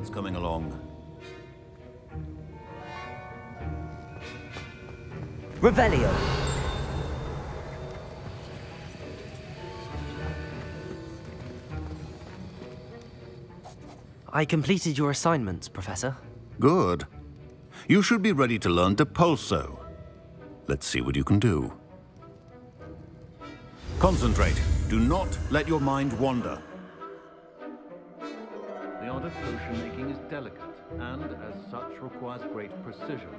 else coming along? Revelio. I completed your assignments, Professor. Good. You should be ready to learn Depulso. Let's see what you can do. Concentrate. Do not let your mind wander. The art of potion making is delicate, and as such requires great precision.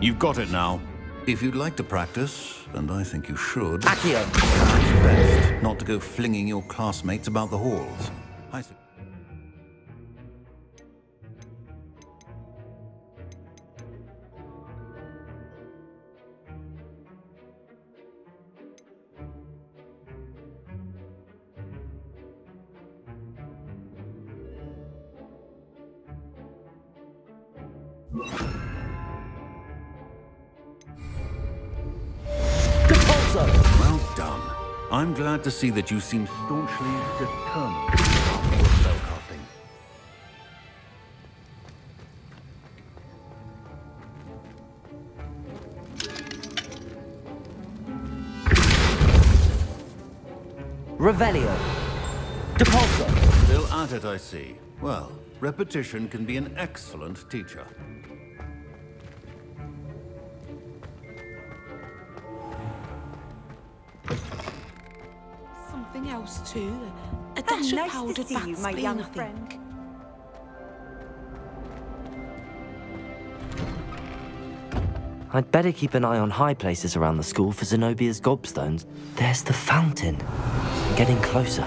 You've got it now. If you'd like to practice, and I think you should, Accio. it's best not to go flinging your classmates about the halls. I su- I'm glad to see that you seem staunchly determined to master your spellcasting. Revelio. Depulso. Still at it, I see. Well, repetition can be an excellent teacher. Something else too. A dash Oh, of nice powdered to see you, my young nothing. friend. I'd better keep an eye on high places around the school for Zenobia's gobstones. There's the fountain. Getting closer.